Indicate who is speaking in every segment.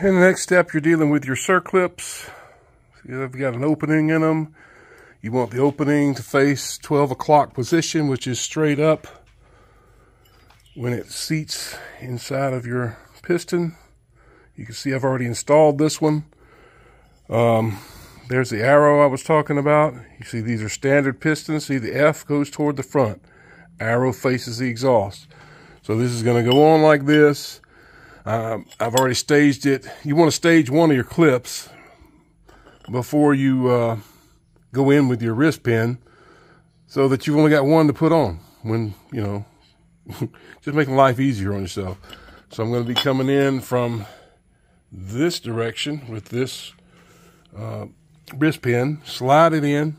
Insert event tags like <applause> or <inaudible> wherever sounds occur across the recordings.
Speaker 1: in the next step, you're dealing with your circlips. You've got an opening in them. You want the opening to face 12 o'clock position, which is straight up when it seats inside of your piston. You can see I've already installed this one. Um, there's the arrow I was talking about. You see these are standard pistons. See the F goes toward the front. Arrow faces the exhaust. So this is going to go on like this. Um, I've already staged it. You want to stage one of your clips before you uh, go in with your wrist pin so that you've only got one to put on when, you know, <laughs> just making life easier on yourself. So I'm going to be coming in from this direction with this uh, wrist pin, slide it in,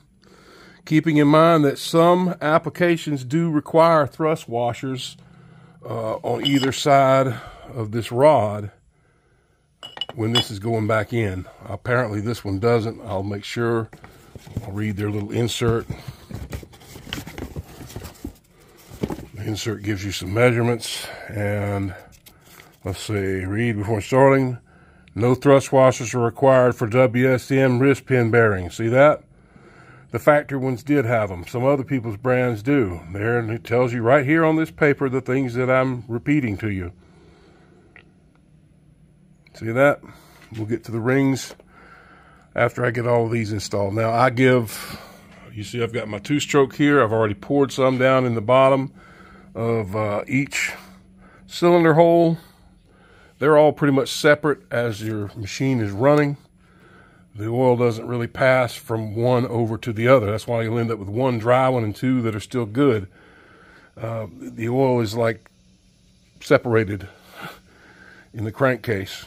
Speaker 1: keeping in mind that some applications do require thrust washers uh, on either side of this rod when this is going back in. Apparently this one doesn't. I'll make sure. I'll read their little insert. The insert gives you some measurements and let's see, read before starting. No thrust washers are required for WSM wrist pin bearings. See that? The factory ones did have them. Some other people's brands do. There, and it tells you right here on this paper the things that I'm repeating to you. See that? We'll get to the rings after I get all of these installed. Now I give, you see I've got my two stroke here. I've already poured some down in the bottom of uh, each cylinder hole. They're all pretty much separate as your machine is running. The oil doesn't really pass from one over to the other. That's why you'll end up with one dry one and two that are still good. Uh, the oil is like separated in the crankcase.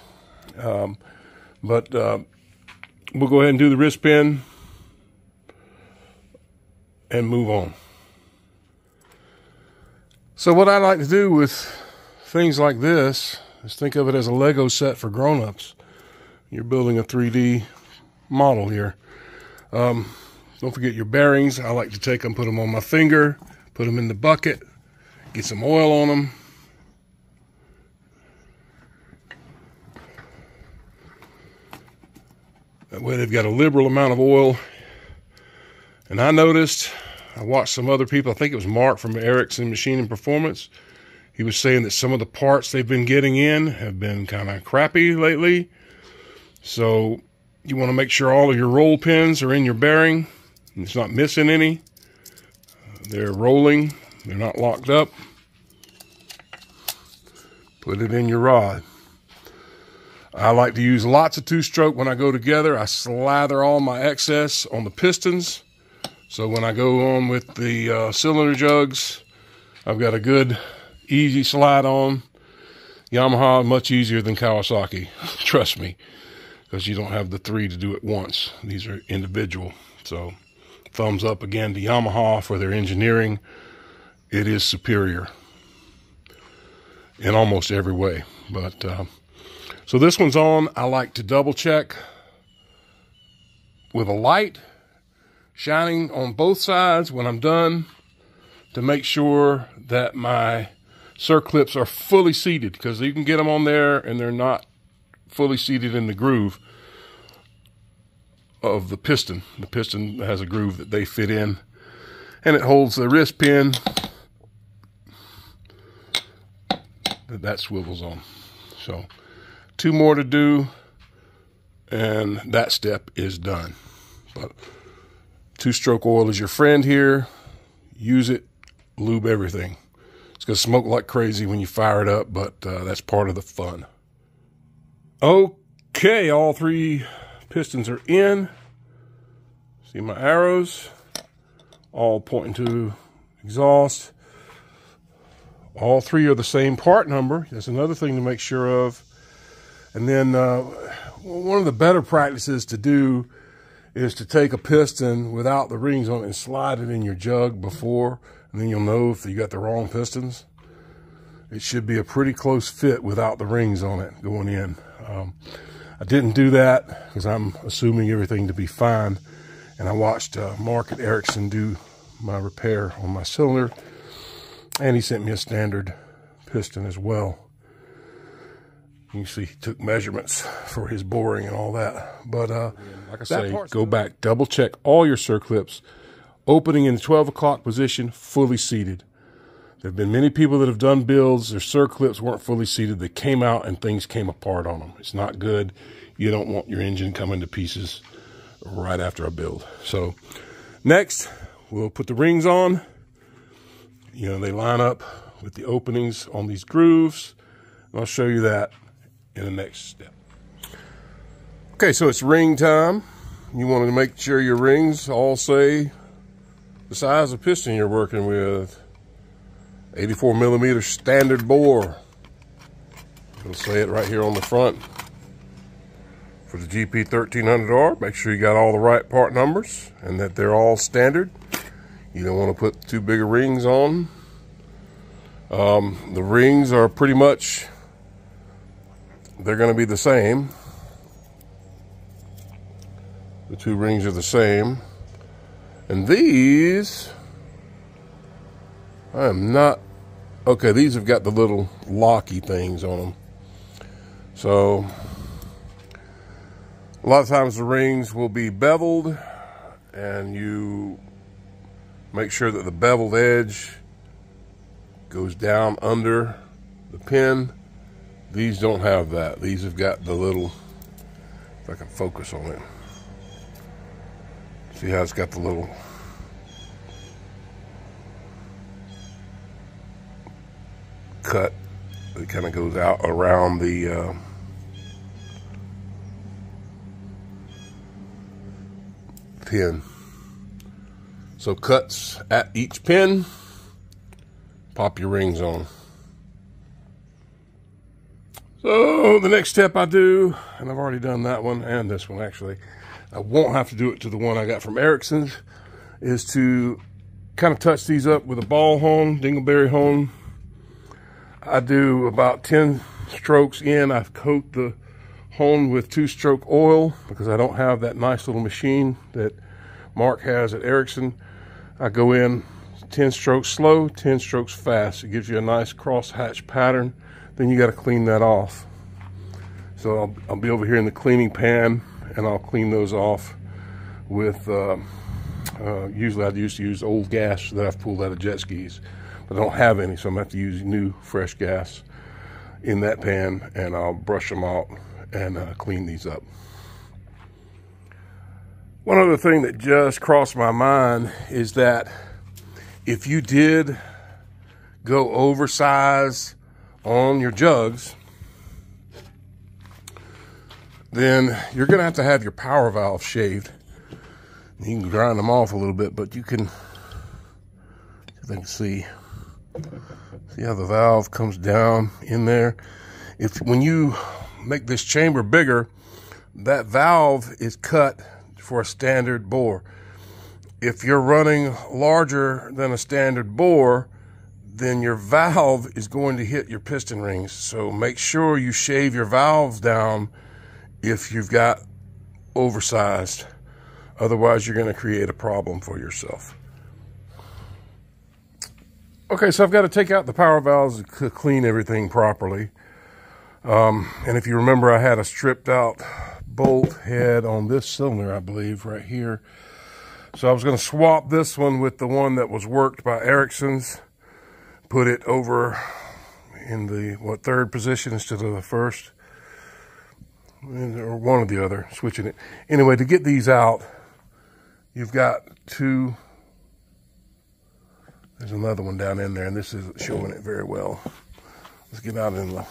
Speaker 1: Um, but uh, we'll go ahead and do the wrist pin and move on. So what I like to do with things like this is think of it as a Lego set for grown-ups. You're building a 3D model here. Um, don't forget your bearings. I like to take them, put them on my finger, put them in the bucket, get some oil on them, Way they've got a liberal amount of oil. And I noticed, I watched some other people, I think it was Mark from Ericsson Machining Performance. He was saying that some of the parts they've been getting in have been kind of crappy lately. So you want to make sure all of your roll pins are in your bearing. It's not missing any. They're rolling. They're not locked up. Put it in your rod. I like to use lots of two-stroke when I go together. I slather all my excess on the pistons. So when I go on with the uh, cylinder jugs, I've got a good, easy slide on. Yamaha, much easier than Kawasaki. <laughs> Trust me, because you don't have the three to do it once. These are individual. So thumbs up again to Yamaha for their engineering. It is superior in almost every way. But... Uh, so this one's on. I like to double check with a light shining on both sides when I'm done to make sure that my circlips are fully seated because you can get them on there and they're not fully seated in the groove of the piston. The piston has a groove that they fit in and it holds the wrist pin that that swivels on. So two more to do, and that step is done. But two-stroke oil is your friend here. Use it, lube everything. It's going to smoke like crazy when you fire it up, but uh, that's part of the fun. Okay, all three pistons are in. See my arrows? All pointing to exhaust. All three are the same part number. That's another thing to make sure of. And then uh, one of the better practices to do is to take a piston without the rings on it and slide it in your jug before, and then you'll know if you got the wrong pistons. It should be a pretty close fit without the rings on it going in. Um, I didn't do that because I'm assuming everything to be fine. And I watched uh, Mark at Ericsson do my repair on my cylinder. And he sent me a standard piston as well. You see, he took measurements for his boring and all that. But uh, like I say, go back, double check all your circlips. Opening in the 12 o'clock position, fully seated. There have been many people that have done builds. Their circlips weren't fully seated. They came out and things came apart on them. It's not good. You don't want your engine coming to pieces right after a build. So next, we'll put the rings on. You know, they line up with the openings on these grooves. I'll show you that in the next step. Okay, so it's ring time. You want to make sure your rings all say the size of piston you're working with. 84 millimeter standard bore. It'll say it right here on the front. For the GP 1300R, make sure you got all the right part numbers and that they're all standard. You don't want to put too big of rings on. Um, the rings are pretty much they're going to be the same. The two rings are the same. And these, I am not, okay, these have got the little locky things on them. So, a lot of times the rings will be beveled and you make sure that the beveled edge goes down under the pin these don't have that. These have got the little, if I can focus on it. See how it's got the little cut that kind of goes out around the uh, pin. So cuts at each pin, pop your rings on. So the next step I do, and I've already done that one and this one actually, I won't have to do it to the one I got from Erickson's, is to kind of touch these up with a ball hone, dingleberry hone. I do about 10 strokes in. I coat the hone with two-stroke oil because I don't have that nice little machine that Mark has at Erickson. I go in 10 strokes slow, 10 strokes fast. It gives you a nice cross-hatch pattern then you got to clean that off. So I'll, I'll, be over here in the cleaning pan and I'll clean those off with, uh, uh, usually I used to use old gas that I've pulled out of jet skis, but I don't have any, so I'm gonna have to use new fresh gas in that pan and I'll brush them out and uh, clean these up. One other thing that just crossed my mind is that if you did go oversize on your jugs, then you're going to have to have your power valve shaved. You can grind them off a little bit, but you can, I see, see how the valve comes down in there. If when you make this chamber bigger, that valve is cut for a standard bore. If you're running larger than a standard bore, then your valve is going to hit your piston rings. So make sure you shave your valves down if you've got oversized. Otherwise, you're going to create a problem for yourself. Okay, so I've got to take out the power valves to clean everything properly. Um, and if you remember, I had a stripped out bolt head on this cylinder, I believe, right here. So I was going to swap this one with the one that was worked by Ericsson's put it over in the what third position instead of the first? Or one or the other switching it. Anyway to get these out you've got two. There's another one down in there and this isn't showing it very well. Let's get out in the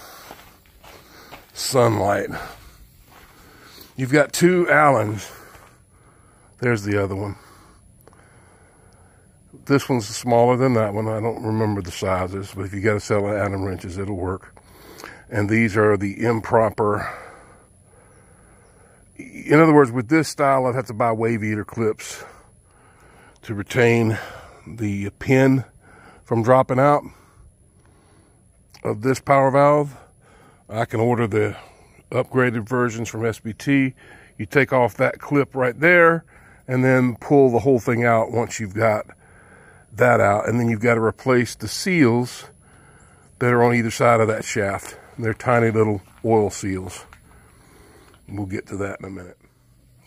Speaker 1: sunlight. You've got two allens. There's the other one this one's smaller than that one. I don't remember the sizes, but if you got to sell Allen wrenches, it'll work. And these are the improper. In other words, with this style, I'd have to buy wave eater clips to retain the pin from dropping out of this power valve. I can order the upgraded versions from SBT. You take off that clip right there and then pull the whole thing out once you've got that out. And then you've got to replace the seals that are on either side of that shaft. They're tiny little oil seals. We'll get to that in a minute.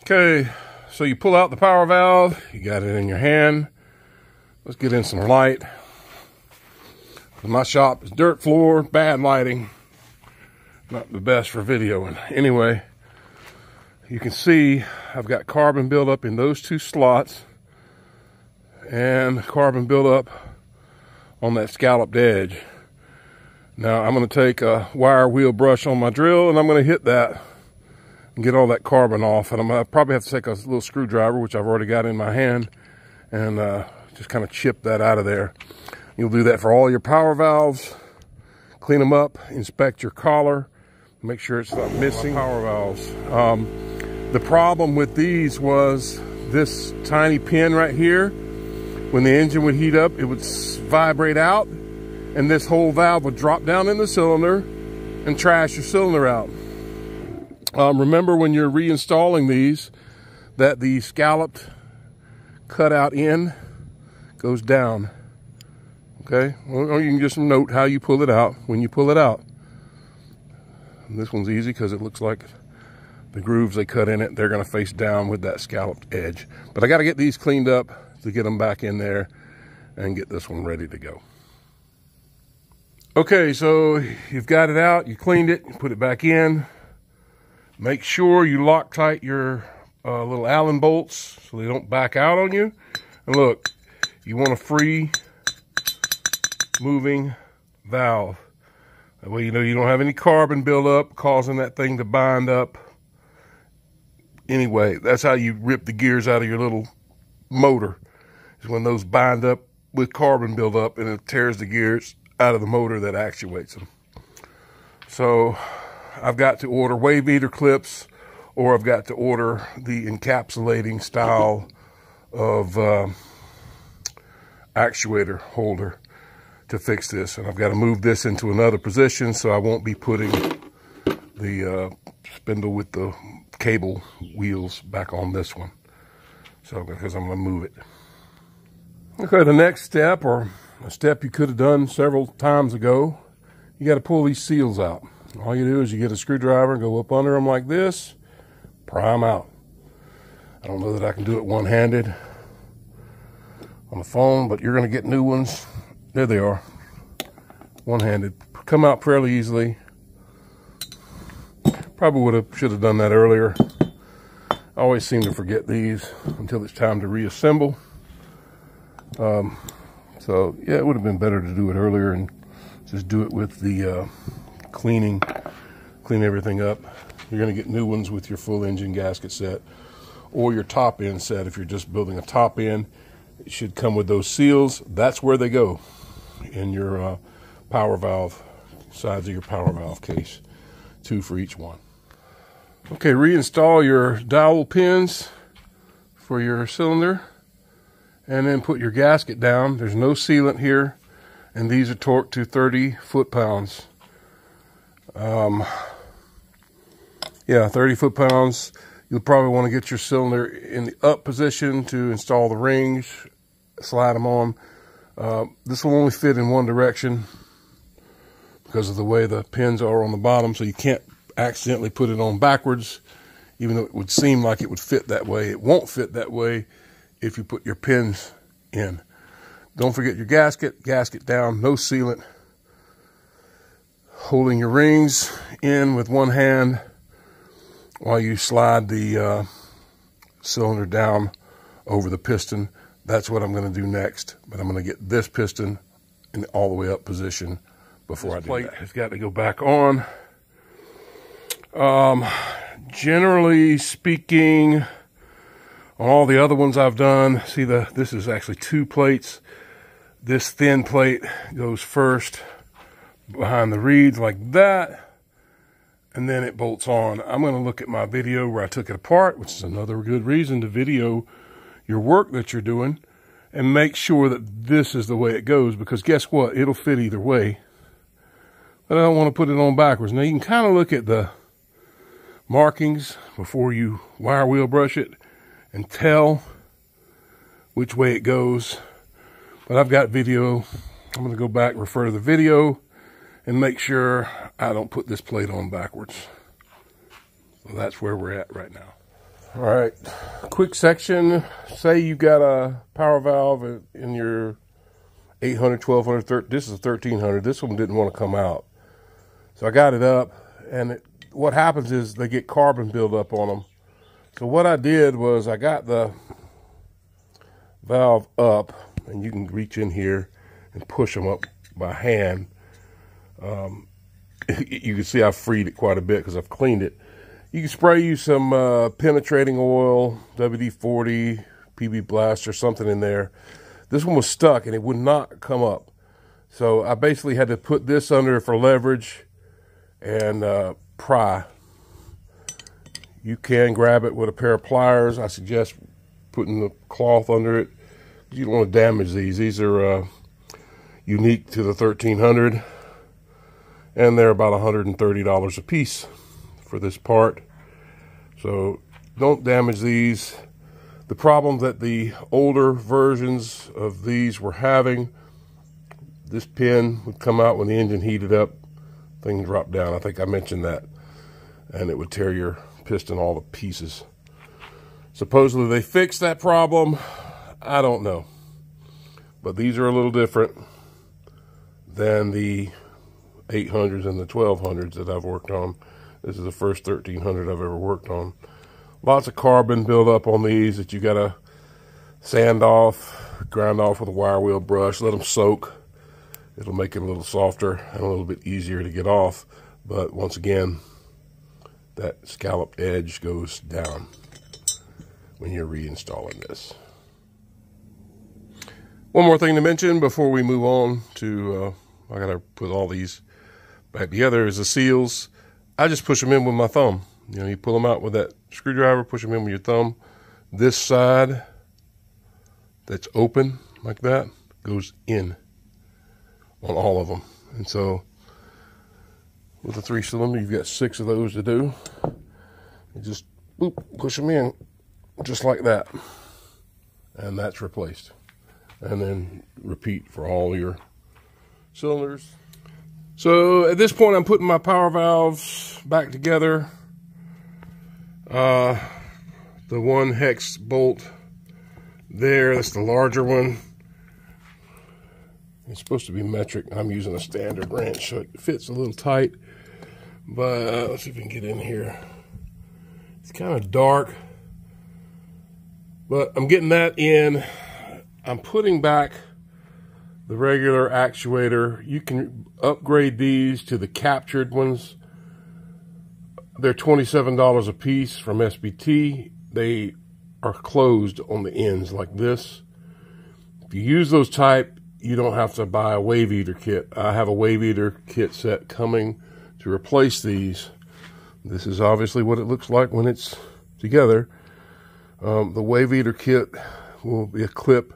Speaker 1: Okay, so you pull out the power valve. You got it in your hand. Let's get in some light. My shop is dirt floor, bad lighting. Not the best for videoing. Anyway, you can see I've got carbon buildup in those two slots and carbon buildup on that scalloped edge. Now I'm going to take a wire wheel brush on my drill and I'm going to hit that and get all that carbon off. And I'm going to probably have to take a little screwdriver, which I've already got in my hand, and uh, just kind of chip that out of there. You'll do that for all your power valves. Clean them up, inspect your collar, make sure it's not missing. Power valves. Um, the problem with these was this tiny pin right here. When the engine would heat up, it would vibrate out and this whole valve would drop down in the cylinder and trash your cylinder out. Um, remember when you're reinstalling these that the scalloped cutout end goes down. Okay, or you can just note how you pull it out when you pull it out. And this one's easy because it looks like the grooves they cut in it, they're gonna face down with that scalloped edge. But I gotta get these cleaned up to get them back in there and get this one ready to go. Okay, so you've got it out, you cleaned it, you put it back in. Make sure you Loctite your uh, little Allen bolts so they don't back out on you. And look, you want a free moving valve. That way you know you don't have any carbon buildup causing that thing to bind up. Anyway, that's how you rip the gears out of your little motor. Is when those bind up with carbon buildup and it tears the gears out of the motor that actuates them. So I've got to order wave eater clips or I've got to order the encapsulating style of uh, actuator holder to fix this. And I've got to move this into another position so I won't be putting the uh, spindle with the cable wheels back on this one. So because I'm going to move it. Okay, the next step, or a step you could have done several times ago, you got to pull these seals out. All you do is you get a screwdriver and go up under them like this, pry them out. I don't know that I can do it one-handed on the phone, but you're going to get new ones. There they are, one-handed. Come out fairly easily. Probably would have should have done that earlier. I always seem to forget these until it's time to reassemble. Um, so yeah, it would have been better to do it earlier and just do it with the uh, cleaning, clean everything up. You're going to get new ones with your full engine gasket set or your top end set. If you're just building a top end, it should come with those seals. That's where they go in your uh, power valve, sides of your power valve case. Two for each one. Okay, reinstall your dowel pins for your cylinder and then put your gasket down. There's no sealant here, and these are torqued to 30 foot-pounds. Um, yeah, 30 foot-pounds. You'll probably want to get your cylinder in the up position to install the rings, slide them on. Uh, this will only fit in one direction because of the way the pins are on the bottom, so you can't accidentally put it on backwards, even though it would seem like it would fit that way. It won't fit that way if you put your pins in. Don't forget your gasket, gasket down, no sealant. Holding your rings in with one hand while you slide the uh, cylinder down over the piston. That's what I'm going to do next. But I'm going to get this piston in all the way up position before this I do plate that. has got to go back on. Um, generally speaking, all the other ones I've done, see the this is actually two plates. This thin plate goes first behind the reeds like that, and then it bolts on. I'm going to look at my video where I took it apart, which is another good reason to video your work that you're doing and make sure that this is the way it goes because guess what? It'll fit either way. But I don't want to put it on backwards. Now you can kind of look at the markings before you wire wheel brush it and tell which way it goes. But I've got video. I'm going to go back refer to the video and make sure I don't put this plate on backwards. So that's where we're at right now. All right, quick section. Say you've got a power valve in your 800, 1200, this is a 1300. This one didn't want to come out. So I got it up, and it, what happens is they get carbon buildup on them. So what I did was I got the valve up, and you can reach in here and push them up by hand. Um, <laughs> you can see I've freed it quite a bit because I've cleaned it. You can spray you some uh, penetrating oil, WD-40, PB Blast, or something in there. This one was stuck and it would not come up. So I basically had to put this under for leverage and uh, pry. You can grab it with a pair of pliers. I suggest putting the cloth under it. You don't want to damage these. These are uh, unique to the 1300 and they're about $130 a piece for this part. So don't damage these. The problem that the older versions of these were having, this pin would come out when the engine heated up, thing dropped down. I think I mentioned that. And it would tear your piston all to pieces. Supposedly they fixed that problem. I don't know. But these are a little different than the 800s and the 1200s that I've worked on. This is the first 1300 I've ever worked on. Lots of carbon buildup on these that you got to sand off, grind off with a wire wheel brush, let them soak. It'll make it a little softer and a little bit easier to get off. But once again, that scalloped edge goes down when you're reinstalling this. One more thing to mention before we move on to, uh, I gotta put all these back together is the seals. I just push them in with my thumb. You know, you pull them out with that screwdriver, push them in with your thumb. This side that's open like that goes in on all of them. And so with the three cylinder, you've got six of those to do. You just boop, push them in just like that. And that's replaced and then repeat for all your cylinders. So at this point, I'm putting my power valves back together. Uh, the one hex bolt there, that's the larger one. It's supposed to be metric. I'm using a standard wrench, so it fits a little tight. But uh, let's see if we can get in here. It's kind of dark, but I'm getting that in. I'm putting back the regular actuator. You can upgrade these to the captured ones. They're $27 a piece from SBT. They are closed on the ends like this. If you use those type, you don't have to buy a wave eater kit. I have a wave eater kit set coming to replace these. This is obviously what it looks like when it's together. Um, the wave eater kit will be a clip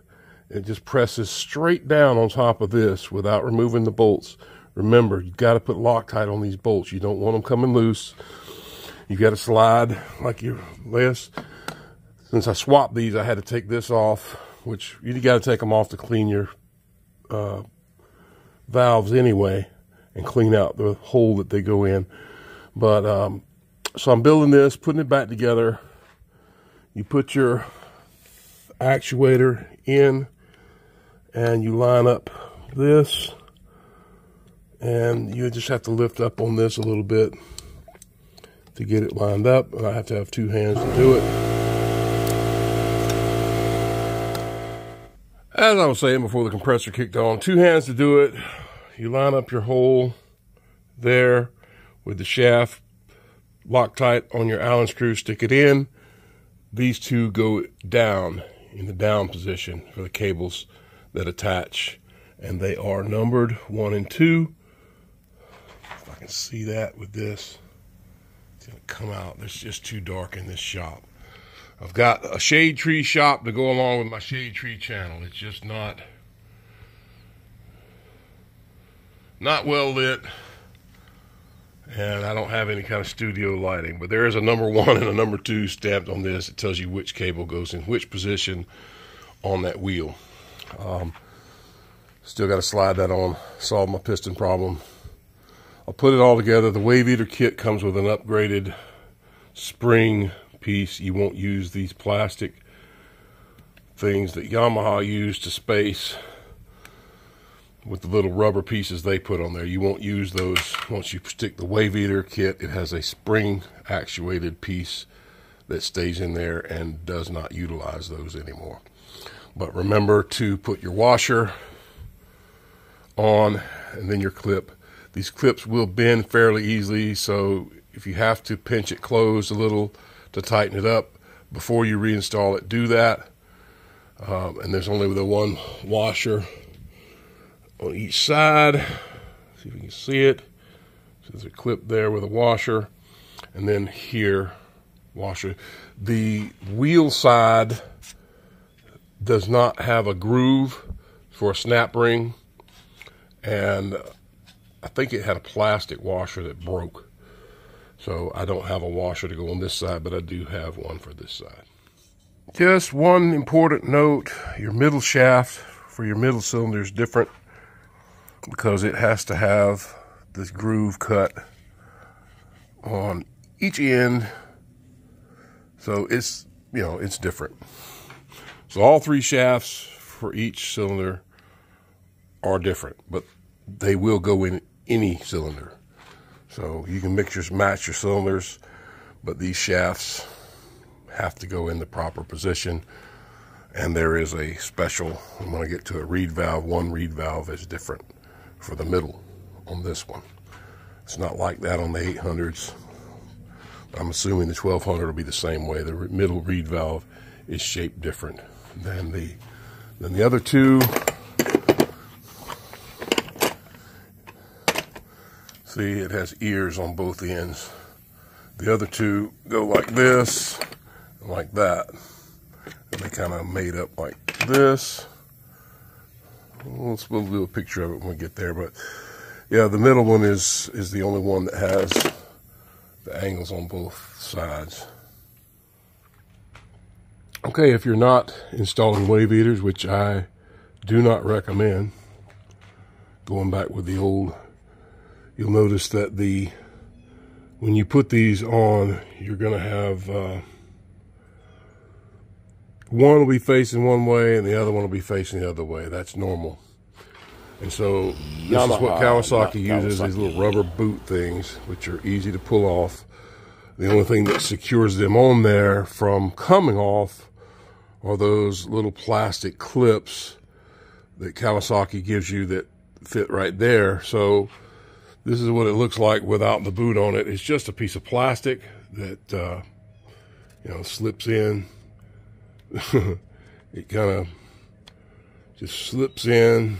Speaker 1: it just presses straight down on top of this without removing the bolts. Remember, you've got to put Loctite on these bolts. You don't want them coming loose. You've got to slide like your list. Since I swapped these, I had to take this off, which you got to take them off to clean your uh, valves anyway and clean out the hole that they go in. But um, so I'm building this, putting it back together. You put your actuator in and you line up this and you just have to lift up on this a little bit to get it lined up and I have to have two hands to do it as I was saying before the compressor kicked on two hands to do it you line up your hole there with the shaft Loctite on your Allen screw stick it in these two go down in the down position for the cables that attach, and they are numbered one and two. If I can see that with this, it's gonna come out. It's just too dark in this shop. I've got a shade tree shop to go along with my shade tree channel. It's just not not well lit and I don't have any kind of studio lighting, but there is a number one and a number two stamped on this. It tells you which cable goes in which position on that wheel. Um, still got to slide that on, solve my piston problem. I'll put it all together. The Wave Eater kit comes with an upgraded spring piece. You won't use these plastic things that Yamaha used to space with the little rubber pieces they put on there. You won't use those once you stick the Wave Eater kit. It has a spring actuated piece that stays in there and does not utilize those anymore. But remember to put your washer on and then your clip. These clips will bend fairly easily, so if you have to pinch it closed a little to tighten it up before you reinstall it, do that. Um, and there's only the one washer on each side. See if you can see it. So there's a clip there with a washer, and then here, washer. The wheel side does not have a groove for a snap ring, and I think it had a plastic washer that broke. So I don't have a washer to go on this side, but I do have one for this side. Just one important note, your middle shaft for your middle cylinder is different because it has to have this groove cut on each end. So it's, you know, it's different. So all three shafts for each cylinder are different, but they will go in any cylinder. So you can mix your, match your cylinders, but these shafts have to go in the proper position. And there is a special, when I get to a reed valve, one reed valve is different for the middle on this one. It's not like that on the 800s. I'm assuming the 1200 will be the same way. The middle reed valve is shaped different than the than the other two. See, it has ears on both ends. The other two go like this, like that. And they kind of made up like this. Let's we'll do a picture of it when we get there. But yeah, the middle one is is the only one that has the angles on both sides. Okay, if you're not installing wave eaters, which I do not recommend, going back with the old, you'll notice that the when you put these on, you're going to have uh, one will be facing one way and the other one will be facing the other way. That's normal. And so this Yamaha, is what Kawasaki uses, Kawasaki. these little rubber boot things, which are easy to pull off. The only thing that secures them on there from coming off are those little plastic clips that Kawasaki gives you that fit right there. So this is what it looks like without the boot on it. It's just a piece of plastic that, uh, you know, slips in <laughs> it kind of just slips in.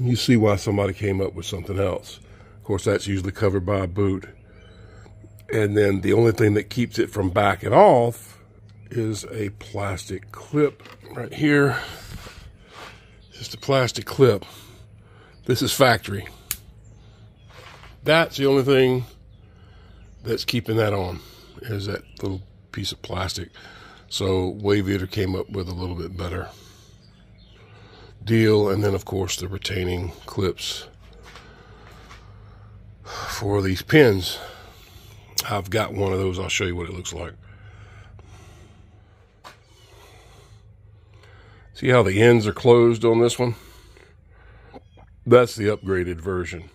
Speaker 1: You see why somebody came up with something else. Of course, that's usually covered by a boot. And then the only thing that keeps it from backing off is a plastic clip right here. Just a plastic clip. This is factory. That's the only thing that's keeping that on is that little piece of plastic. So Wave Eater came up with a little bit better deal. And then, of course, the retaining clips for these pins. I've got one of those. I'll show you what it looks like. See how the ends are closed on this one? That's the upgraded version.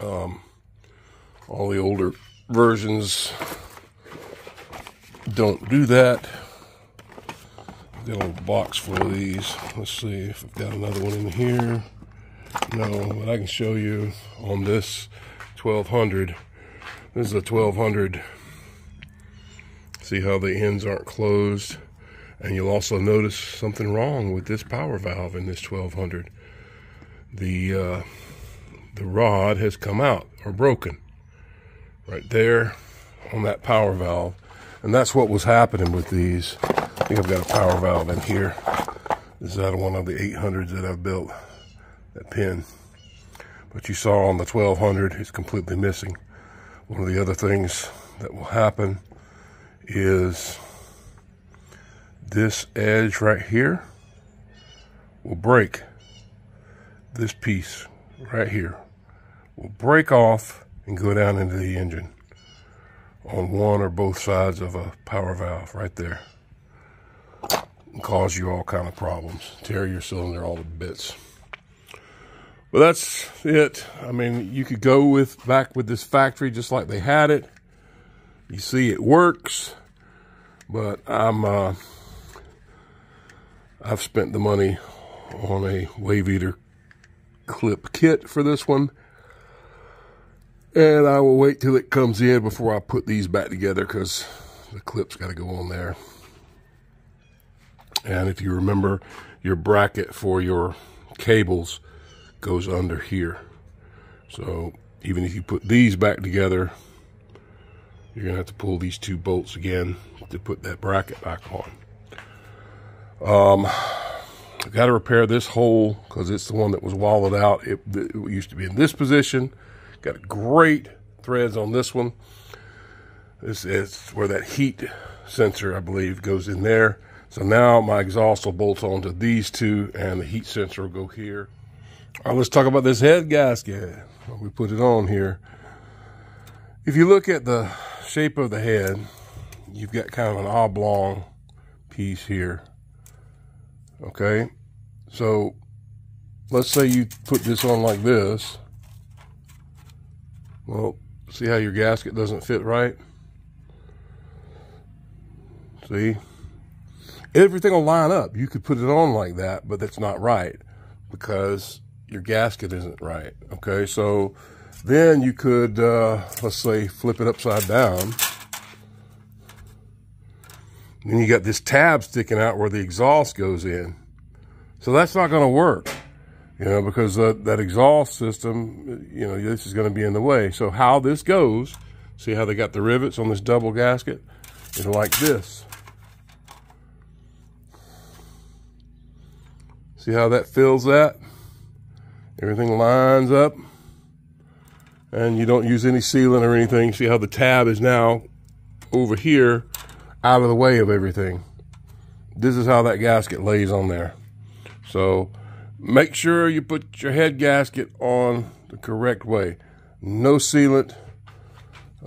Speaker 1: Um, all the older versions don't do that. I've got a little box full of these. Let's see if I've got another one in here. No, but I can show you on this 1200. This is a 1200. See how the ends aren't closed. And you'll also notice something wrong with this power valve in this 1200. The, uh, the rod has come out or broken right there on that power valve. And that's what was happening with these. I think I've got a power valve in here. This is out of one of the 800s that I've built, that pin. But you saw on the 1200, it's completely missing. One of the other things that will happen is this edge right here will break this piece right here will break off and go down into the engine on one or both sides of a power valve right there. And cause you all kind of problems. Tear your cylinder all to bits. But that's it. I mean you could go with back with this factory just like they had it. You see it works but i'm uh i've spent the money on a wave eater clip kit for this one and I will wait till it comes in before I put these back together because the clip's got to go on there. And if you remember, your bracket for your cables goes under here. So even if you put these back together, you're going to have to pull these two bolts again to put that bracket back on. Um, I got to repair this hole because it's the one that was walled out. It, it used to be in this position. Got great threads on this one. This is where that heat sensor, I believe, goes in there. So now my exhaust will bolt onto these two and the heat sensor will go here. All right, let's talk about this head gasket. We put it on here. If you look at the shape of the head, you've got kind of an oblong piece here. Okay, so let's say you put this on like this. Well, see how your gasket doesn't fit right? See? Everything will line up. You could put it on like that, but that's not right because your gasket isn't right. Okay, so then you could, uh, let's say, flip it upside down. Then you got this tab sticking out where the exhaust goes in. So that's not going to work you know, because uh, that exhaust system, you know, this is going to be in the way. So how this goes, see how they got the rivets on this double gasket? It's like this. See how that fills that? Everything lines up. And you don't use any sealant or anything. See how the tab is now over here out of the way of everything. This is how that gasket lays on there. So Make sure you put your head gasket on the correct way. No sealant.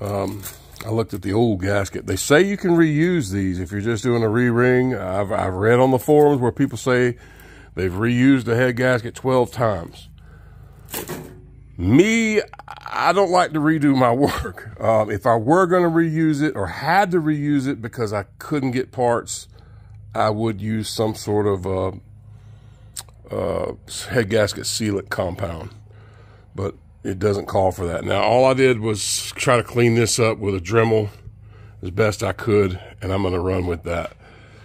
Speaker 1: Um, I looked at the old gasket. They say you can reuse these if you're just doing a re-ring. I've, I've read on the forums where people say they've reused the head gasket 12 times. Me, I don't like to redo my <laughs> work. Um, if I were going to reuse it or had to reuse it because I couldn't get parts, I would use some sort of uh, uh, head gasket sealant compound, but it doesn't call for that. Now, all I did was try to clean this up with a Dremel as best I could, and I'm going to run with that.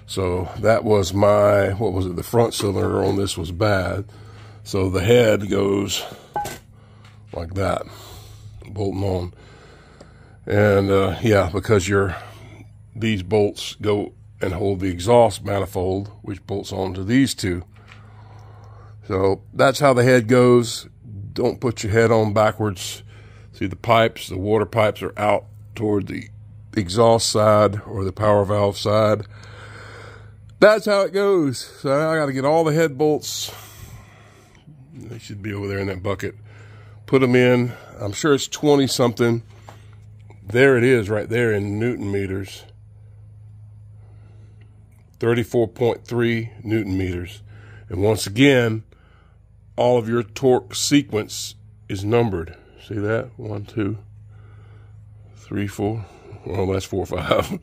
Speaker 1: So that was my, what was it, the front cylinder on this was bad. So the head goes like that, bolting on. And uh, yeah, because your these bolts go and hold the exhaust manifold, which bolts onto these two. So that's how the head goes. Don't put your head on backwards. See the pipes, the water pipes are out toward the exhaust side or the power valve side. That's how it goes. So I got to get all the head bolts. They should be over there in that bucket. Put them in. I'm sure it's 20 something. There it is right there in Newton meters. 34.3 Newton meters. And once again, all of your torque sequence is numbered. See that? One, two, three, four. Well, that's four, <laughs> five.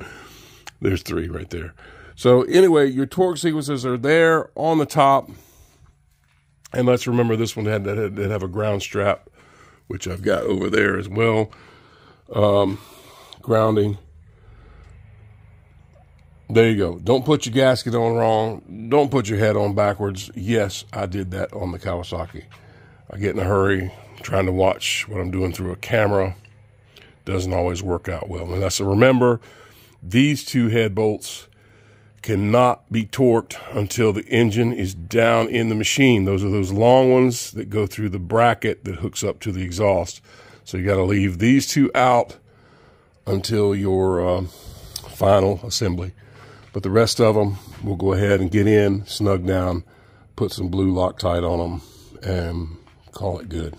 Speaker 1: There's three right there. So anyway, your torque sequences are there on the top. And let's remember this one had that had, have a ground strap, which I've got over there as well. Um, grounding. There you go. Don't put your gasket on wrong. Don't put your head on backwards. Yes, I did that on the Kawasaki. I get in a hurry, trying to watch what I'm doing through a camera. Doesn't always work out well. And that's a remember, these two head bolts cannot be torqued until the engine is down in the machine. Those are those long ones that go through the bracket that hooks up to the exhaust. So you got to leave these two out until your uh, final assembly. But the rest of them, we'll go ahead and get in, snug down put some blue Loctite on them, and call it good.